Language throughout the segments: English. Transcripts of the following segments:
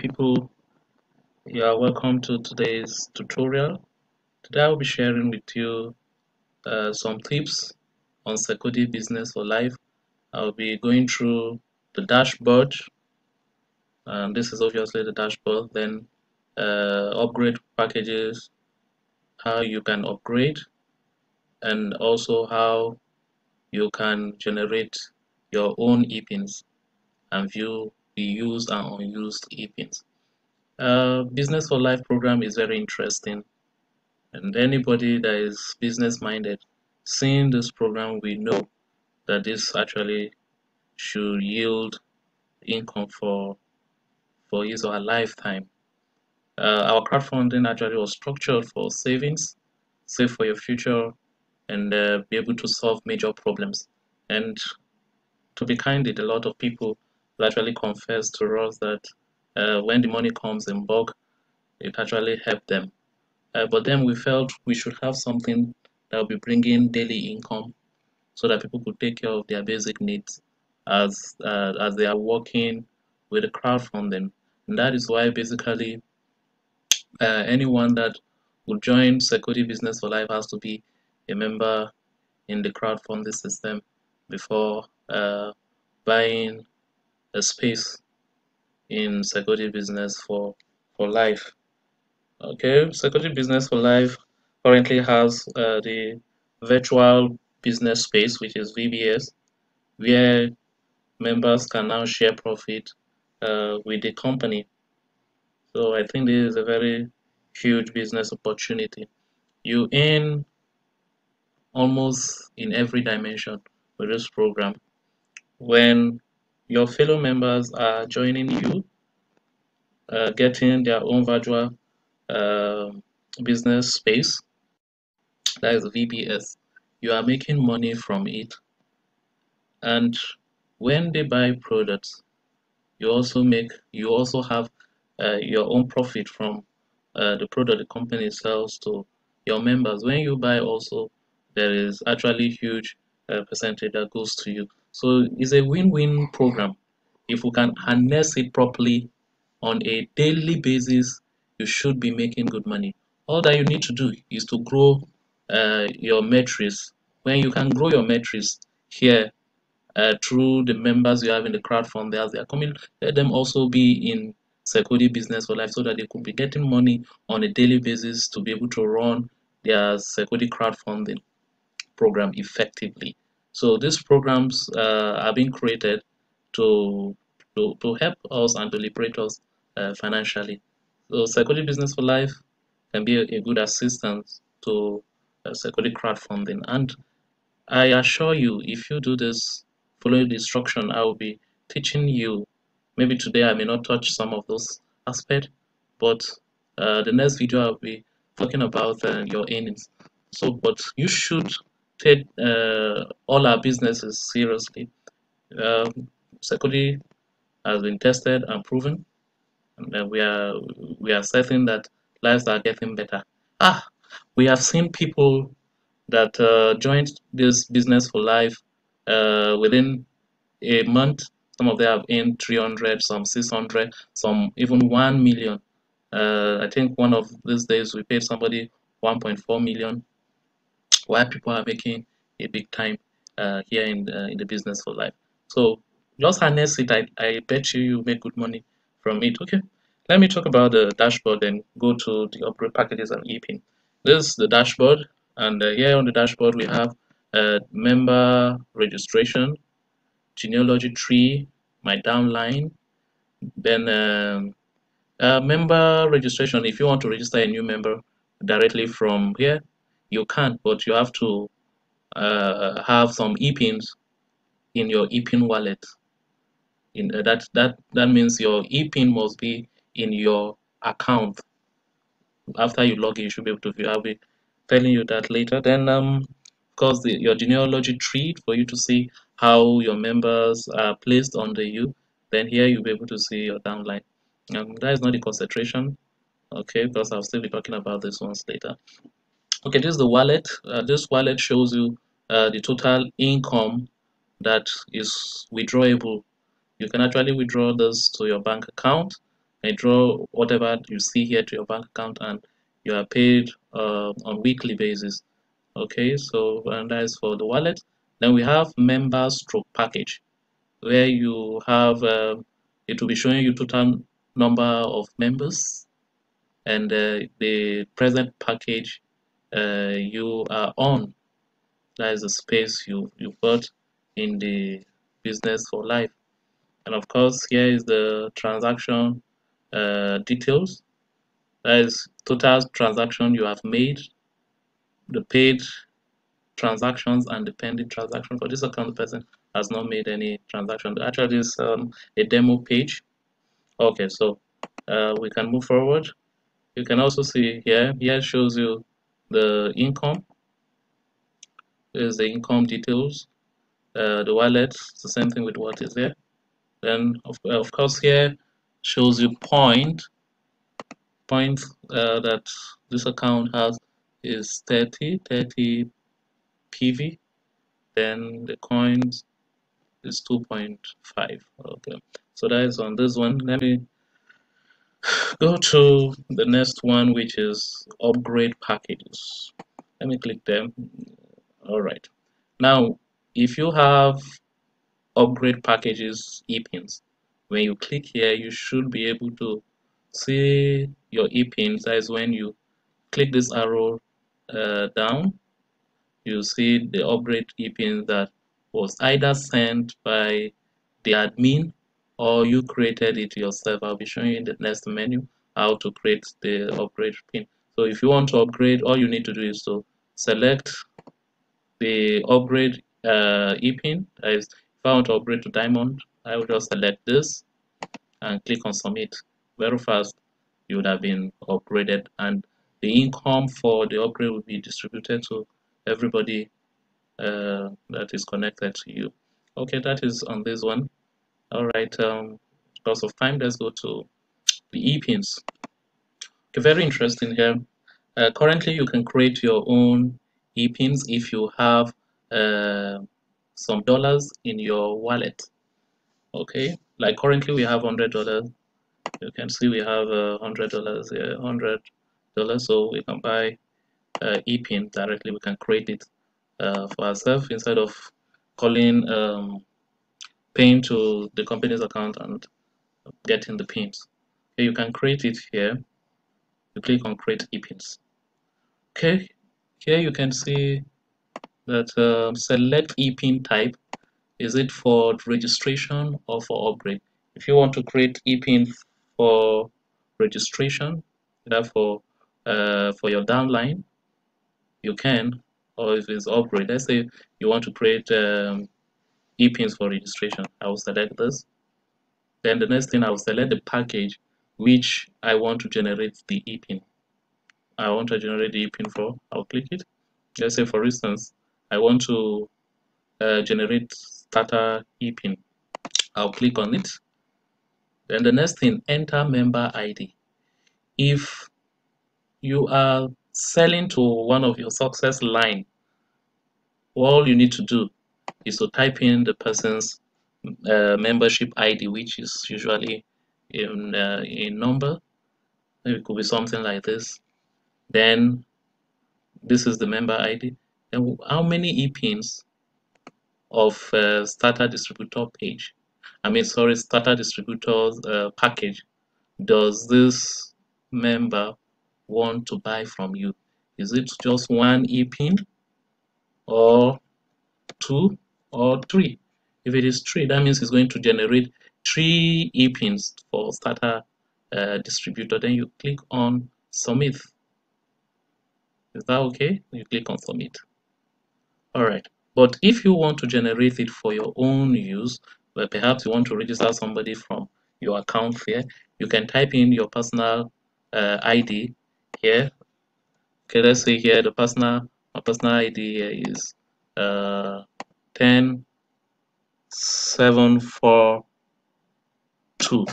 people you are welcome to today's tutorial. Today I'll be sharing with you uh, some tips on SECODI business for life. I'll be going through the dashboard and this is obviously the dashboard. Then uh, upgrade packages how you can upgrade and also how you can generate your own ePINs and view the used and unused ePINs. Uh, business for Life program is very interesting and anybody that is business minded seeing this program we know that this actually should yield income for for his or her lifetime. Uh, our crowdfunding actually was structured for savings, save for your future, and uh, be able to solve major problems. And to be candid, a lot of people actually confess to us that uh, when the money comes in bulk, it actually helped them. Uh, but then we felt we should have something that will be bringing daily income so that people could take care of their basic needs as uh, as they are working with the crowdfunding. And that is why basically uh, anyone that would join SECODI Business for Life has to be a member in the crowdfunding system before uh, buying a space in SECODI Business for for Life. Okay, SECODI Business for Life currently has uh, the virtual business space, which is VBS, where members can now share profit uh, with the company. So I think this is a very huge business opportunity. You earn almost in every dimension with this program. When your fellow members are joining you, uh, getting their own virtual uh, business space, that is VBS, you are making money from it. And when they buy products, you also make, you also have uh, your own profit from uh, the product the company sells to your members. When you buy also, there is actually huge uh, percentage that goes to you. So it's a win-win program. If we can harness it properly on a daily basis, you should be making good money. All that you need to do is to grow uh, your metrics. When you can grow your metrics here uh, through the members you have in the crowdfund as they are coming, let them also be in SECODI Business for Life so that they could be getting money on a daily basis to be able to run their SECODI crowdfunding program effectively. So these programs uh, are being created to, to, to help us and to liberate us uh, financially. So SECODI Business for Life can be a, a good assistance to uh, SECODI crowdfunding. And I assure you, if you do this, following the instruction, I will be teaching you. Maybe today I may not touch some of those aspects, but uh, the next video I'll be talking about uh, your earnings. So, but you should take uh, all our businesses seriously. Um, SECODI has been tested and proven, and we are we are certain that lives are getting better. Ah, we have seen people that uh, joined this business for life uh, within a month. Some of them have earned 300, some 600, some even 1 million. Uh, I think one of these days we paid somebody 1.4 million why people are making a big time uh, here in the, in the business for life. So just harness it. I, I bet you you make good money from it. Okay, let me talk about the dashboard and go to the upgrade packages and ePIN. This is the dashboard, and uh, here on the dashboard we have uh, member registration, genealogy tree, my downline, then um, uh, member registration. If you want to register a new member directly from here, you can't but you have to uh, have some ePINs in your ePIN wallet. In uh, that that that means your ePIN must be in your account. After you log in you should be able to view I'll be telling you that later. Then um course, the, your genealogy tree for you to see how your members are placed under you then here you'll be able to see your downline. Um, that is not the concentration okay because I'll still be talking about this ones later okay this is the wallet. Uh, this wallet shows you uh, the total income that is withdrawable. You can actually withdraw this to your bank account. And draw whatever you see here to your bank account and you are paid uh, on weekly basis. Okay so and that is for the wallet. Then we have member stroke package where you have uh, it will be showing you total number of members and uh, the present package uh, you are on. That is the space you you put in the business for life. And of course here is the transaction uh, details. That is total transaction you have made the paid transactions and the pending transaction. For this account person has not made any transaction. Actually this is um, a demo page. Okay so uh, we can move forward. You can also see here here shows you the income is the income details uh, the wallet the same thing with what is there. Then of, of course here shows you point point uh, that this account has is 30 30 PV then the coins is 2.5 okay. So that is on this one. Let me go to the next one which is upgrade packages. Let me click them. All right. Now if you have upgrade packages epins when you click here you should be able to see your epins. That is when you click this arrow uh, down you see the upgrade epin that was either sent by the admin or you created it yourself. I'll be showing you in the next menu how to create the upgrade pin. So if you want to upgrade all you need to do is to select the upgrade uh, epin. If i want to upgrade to diamond i will just select this and click on submit. Very fast you would have been upgraded. And the income for the upgrade will be distributed to everybody uh, that is connected to you. Okay that is on this one all right um because of time. Let's go to the epins okay very interesting here. Uh, currently you can create your own epins if you have uh, some dollars in your wallet. Okay like currently we have hundred dollars. You can see we have uh, hundred dollars here hundred dollars. So we can buy uh, epin directly. We can create it uh, for ourselves instead of calling um, paying to the company's account and getting the pins. Okay you can create it here. You click on create epins. Okay here you can see that uh, select epin type. Is it for registration or for upgrade? If you want to create epin for registration therefore uh, for your downline you can or if it's upgrade let's say you want to create um, epins for registration. I will select this. Then the next thing I will select the package which I want to generate the epin I want to generate the epin for I'll click it. Let's say for instance I want to uh, generate starter epin I'll click on it. Then the next thing enter member ID if you are selling to one of your success line all you need to do is to type in the person's uh, membership ID which is usually in uh, in number. It could be something like this. Then this is the member ID and how many epins of uh, starter distributor page I mean sorry starter distributor uh, package does this member want to buy from you? Is it just one epin or two or three. If it is three that means it's going to generate three epins for starter uh, distributor. Then you click on submit. Is that okay? You click on submit. All right. But if you want to generate it for your own use but perhaps you want to register somebody from your account here you can type in your personal uh, id here. Okay let's say here the personal my personal id here is uh 10 7 4 2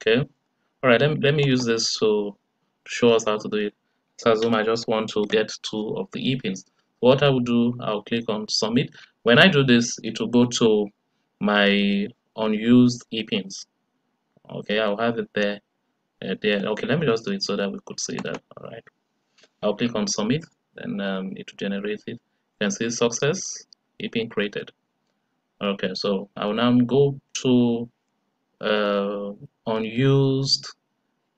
okay? All right let me, let me use this to show us how to do it. So assume i just want to get two of the e pins what i will do i'll click on submit. When i do this it will go to my unused e pins okay I'll have it there uh, there. Okay let me just do it so that we could see that. All right I'll click on submit then um, it will generate it. You can see success it being created. Okay so I will now go to uh, unused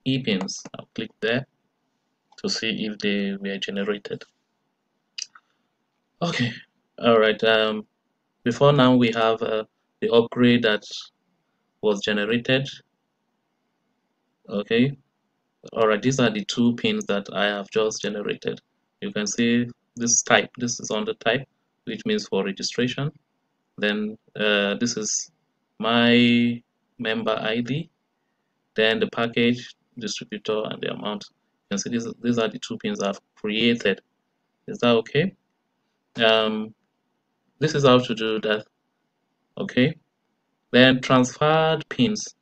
ePINs. I'll click there to see if they were generated. Okay all right um, before now we have uh, the upgrade that was generated. Okay all right these are the two pins that I have just generated. You can see this type this is on the type which means for registration. Then uh, this is my member ID then the package distributor and the amount. You can see these, these are the two pins I've created. Is that okay? Um, this is how to do that. Okay? Then transferred pins.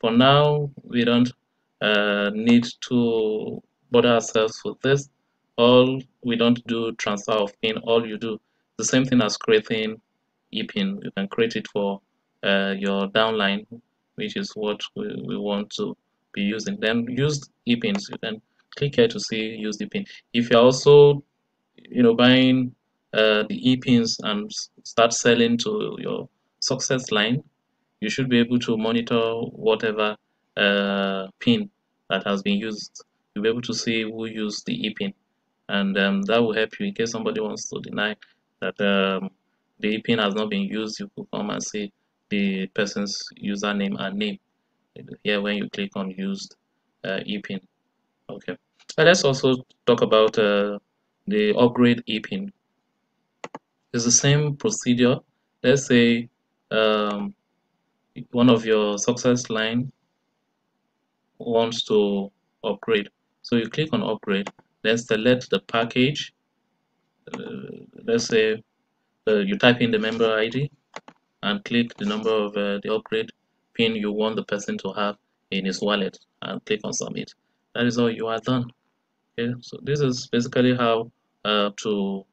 For now we don't uh, need to bother ourselves with this. All we don't do transfer of pin. All you do the same thing as creating epin you can create it for uh, your downline which is what we, we want to be using. Then used epins you can click here to see use the pin if you're also you know buying uh, the epins and start selling to your success line you should be able to monitor whatever uh, pin that has been used. You'll be able to see who used the epin and um, that will help you in case somebody wants to deny that um, the pin has not been used you could come and see the person's username and name here when you click on used uh, epin okay. Let's also talk about uh, the upgrade epin it's the same procedure. Let's say um, one of your success line wants to upgrade. So you click on upgrade then select the package let's say uh, you type in the member ID and click the number of uh, the upgrade pin you want the person to have in his wallet and click on submit. That is all you are done. Okay so this is basically how uh, to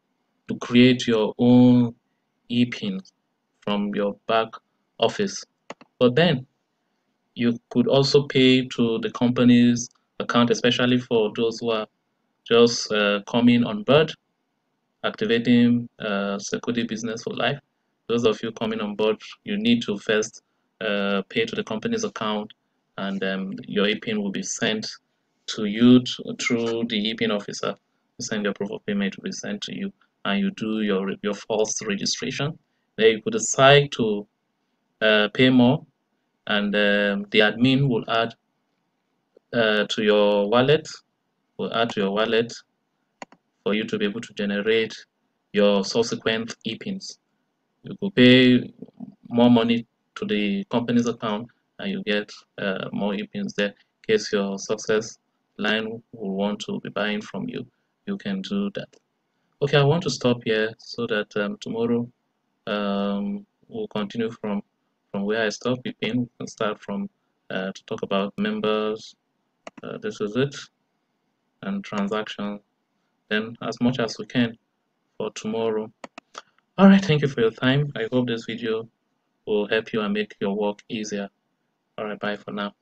to create your own e-pin from your back office. But then you could also pay to the company's account especially for those who are just uh, coming on board activating uh, SECODI Business for Life. Those of you coming on board, you need to first uh, pay to the company's account and um, your EPIN will be sent to you through the EPIN officer. You send your proof of payment to be sent to you and you do your, your false registration. Then you could decide to uh, pay more and um, the admin will add uh, to your wallet will add to your wallet for you to be able to generate your subsequent EPINs. You could pay more money to the company's account and you get uh, more EPINs there. In case your success line will want to be buying from you, you can do that. Okay, I want to stop here so that um, tomorrow um, we'll continue from from where I stopped. We can start from uh, to talk about members. Uh, this is it, and transactions then as much as we can for tomorrow. All right thank you for your time. I hope this video will help you and make your work easier. All right bye for now